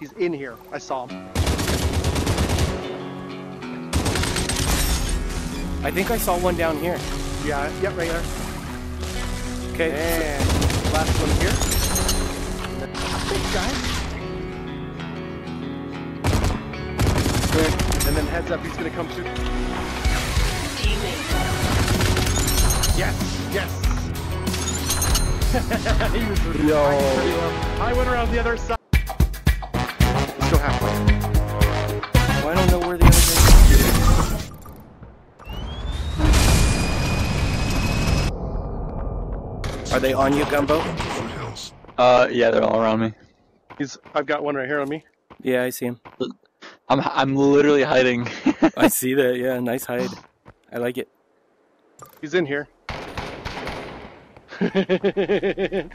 He's in here. I saw him. I think I saw one down here. Yeah, yeah, right there. Okay. And last one here. Big guy. Good. And then heads up, he's gonna come through. Yes, yes. he was Yo. I went around the other side. Are they on you, Gumbo? Uh, yeah, they're all around me. He's. I've got one right here on me. Yeah, I see him. I'm I'm literally hiding. I see that. Yeah, nice hide. I like it. He's in here.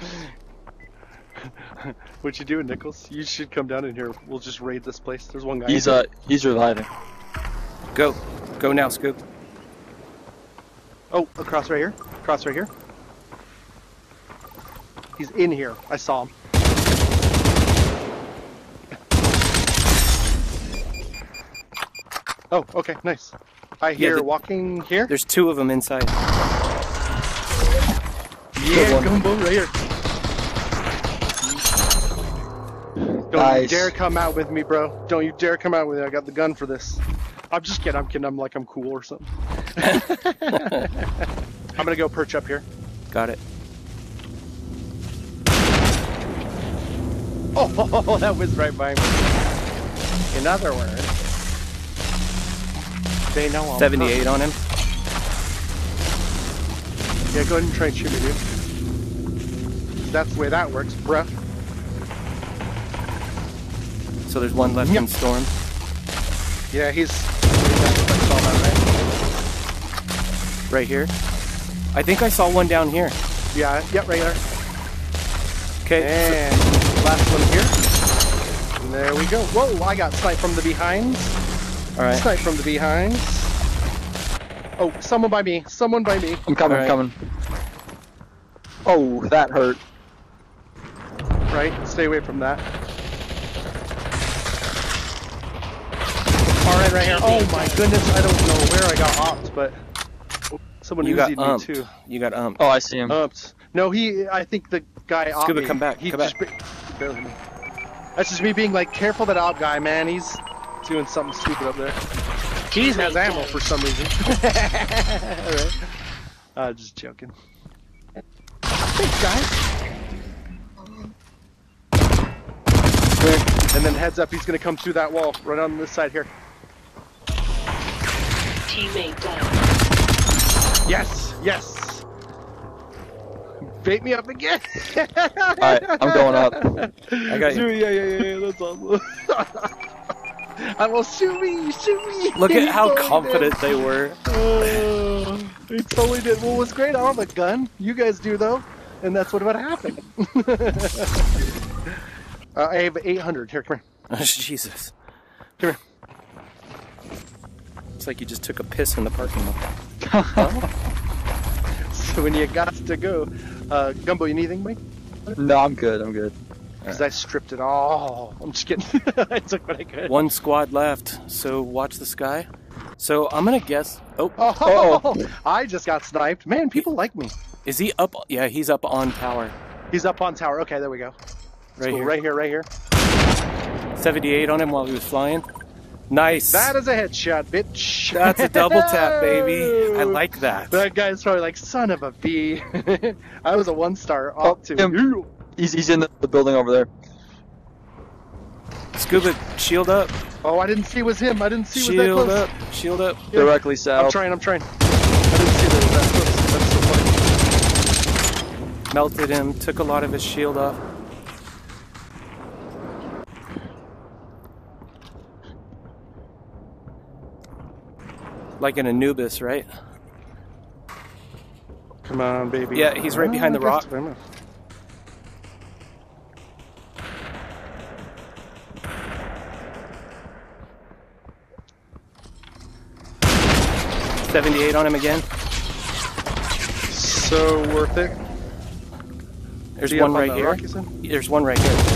what you doing, Nickels? You should come down in here. We'll just raid this place. There's one guy. he's uh he's reviving. Go. Go now, Scoop. Oh, across right here. Across right here. He's in here. I saw him. Oh, okay, nice. I hear the- walking here. There's two of them inside. Yeah, one. gumbo right here. Don't you dare come out with me, bro. Don't you dare come out with me. I got the gun for this. I'm just kidding. I'm kidding. I'm like I'm cool or something. I'm gonna go perch up here. Got it. Oh, that was right by me. In other words, they know I'm 78 on him. Yeah, go ahead and try and shoot me, dude. That's the way that works, bruh. So there's one left Yep. in storm. Yeah, he's. I saw that, Right here. I think I saw one down here. Yeah, yep, right there. Okay. And last one here. And there we go. Whoa, I got sniped from the behind. All right. Sniped from the behind. Oh, someone by me. Someone by me. I'm coming, Alright. coming. Oh, that hurt. Right? Stay away from that. Alright, right here. Oh my goodness, I don't know where I got opped, but someone You got Uzi'd me umped. too. You got umped. Oh, I see him. Umped. No, he, I think the guy opped Scuba, me. come back, He come just barely me. That's just me being like, careful that out guy, man. He's doing something stupid up there. He has ammo for some reason. Alright. Uh, just joking. Thanks, guys. And then heads up, he's gonna come through that wall, right on this side here. Teammate down. Yes, yes. Bait me up again. Alright, I'm going up. I got you. Yeah, yeah, yeah, yeah. That's awesome. I will shoot me, shoot me. Look at how totally confident did. they were. Oh, he totally did. Well, what's great, I don't have a gun. You guys do though, and that's what would happen. uh, I have 800. Here, come here. Jesus. Come here. It's like you just took a piss in the parking lot. So when you got to go, uh, Gumbo, you need anything, mate? No, I'm good. I'm good. Because I stripped it all. I'm just kidding. I took what I could. One squad left, so watch the sky. So I'm gonna guess. Oh, Oh, I just got sniped. Man, people like me. is he up? Yeah, he's up on tower. He's up on tower. Okay, there we go. Right Cool, here. Right here, right here. 78 on him while he was flying. Nice. That is a headshot, bitch. That's a double tap, baby. I like that. That guy's probably like, son of a b. I was a one star Oh, up to. him. He's, he's in the, the building over there. Scuba, shield up. Oh, I didn't see it was him. I didn't see it was Shield that up. Shield up. Yeah. Directly south. I'm trying, I'm trying. I didn't see that it was that close. That's so funny. Melted him. Took a lot of his shield off. Like an Anubis, right? Come on, baby. Yeah, he's right behind the ah, rock. fair. Seventy-eight on him again. So worth it. There's one on right here. rock. There's one right here.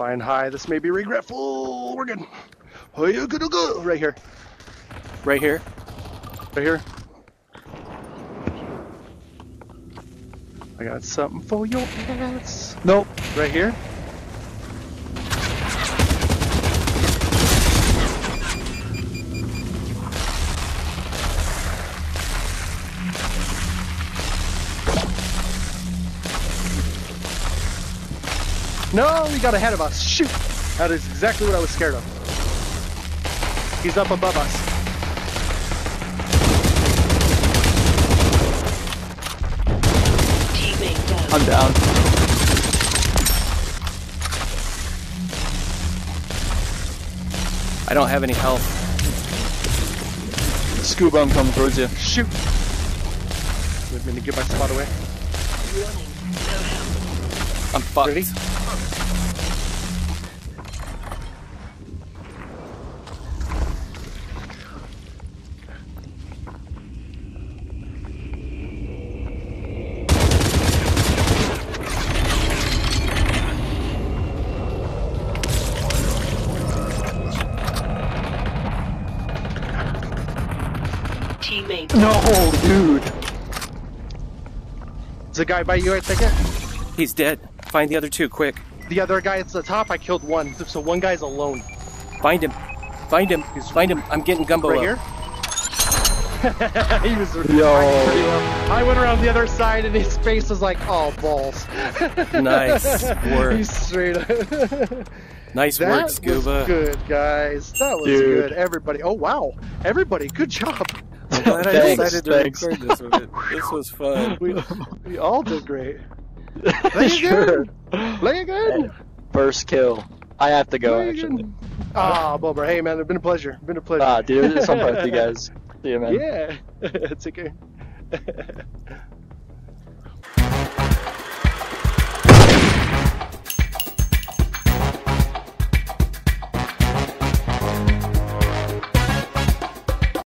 Flying high. This may be regretful. We're good. Oh, you gonna go right here. Right here. Right here. I got something for your ass. Nope. Right here. No, he got ahead of us. Shoot! That is exactly what I was scared of. He's up above us. I'm down. I don't have any health. Scuba, I'm coming towards you. Shoot! Wait a minute, get my spot away. Warning. No help. I'm fucked. Ready? No, dude. Is the guy by you, I think it? He's dead. Find the other two, quick. The other guy at the top, I killed one, so one guy's alone. Find him. Find him. He's- Find him. I'm getting gumbo right up. here. he was Yo. I went around the other side and his face was like, oh balls. Nice work. He's straight up. Nice that work, was Scuba. good, guys. That was Dude. good. Everybody. Oh wow. Everybody, good job. I'm glad I Thanks, decided to thanks. record this with it. This was fun. We, we all did great. Play sure. again. Play again. First kill. I have to go, Play actually. again. Ah, Bubba. Hey man, it's been a pleasure. Been a pleasure. Ah, dude, it's fun with you guys. See you, man. Yeah. Take care.